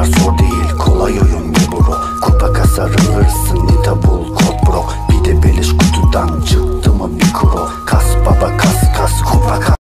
kadar zor değil. Kolay oyun bu bro? Kupa kasa rıvırsın nita bul kod bro. Bir de beliş kutudan çık.